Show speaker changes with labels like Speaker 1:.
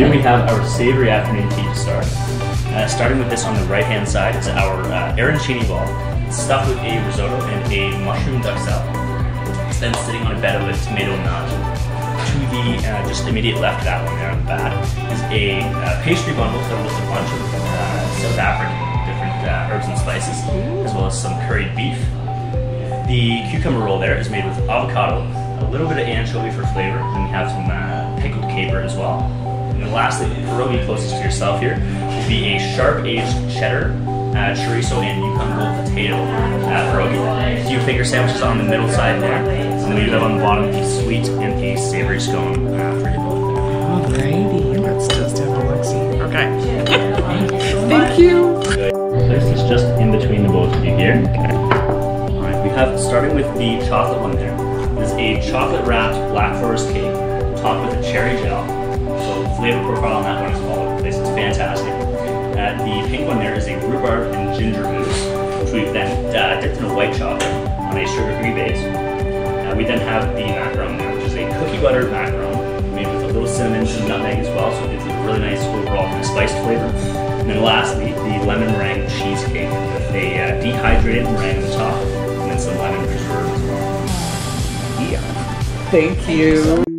Speaker 1: have our savory afternoon tea to start. Uh, starting with this on the right hand side is our uh, arancini ball, stuffed with a risotto and a mushroom duck salad. It's then sitting on a bed of a tomato naan. To the uh, just immediate left, of that one there on the back, is a uh, pastry bundle filled with a bunch of uh, South African different uh, herbs and spices, as well as some curried beef. The cucumber roll there is made with avocado, a little bit of anchovy for flavor, and we have some uh, pickled caper as well. And lastly, the pierogi closest to yourself here will be a sharp aged cheddar, uh, chorizo, and Yukon Gold potato uh, pierogi. A few finger sandwiches on the middle side there, and then we have on the bottom the sweet and the savory scone uh, for you both.
Speaker 2: Alrighty, let's just have a look see. Okay. Thank you.
Speaker 1: This is just in between the both of you here. Alright, we have, starting with the chocolate one there, is a chocolate wrapped black forest cake topped with a cherry gel. So flavor profile on that one is all over the place. It's fantastic. Uh, the pink one there is a rhubarb and ginger mousse, which we've then uh, dipped in a white chocolate on a sugar-free base. Uh, we then have the macaron there, which is a cookie butter macaron made with a little cinnamon and nutmeg as well, so it gives a really nice overall kind of spiced flavor. And then lastly, the lemon meringue cheesecake with a uh, dehydrated meringue on the top, and then some lemon preserve as well.
Speaker 2: Thank you.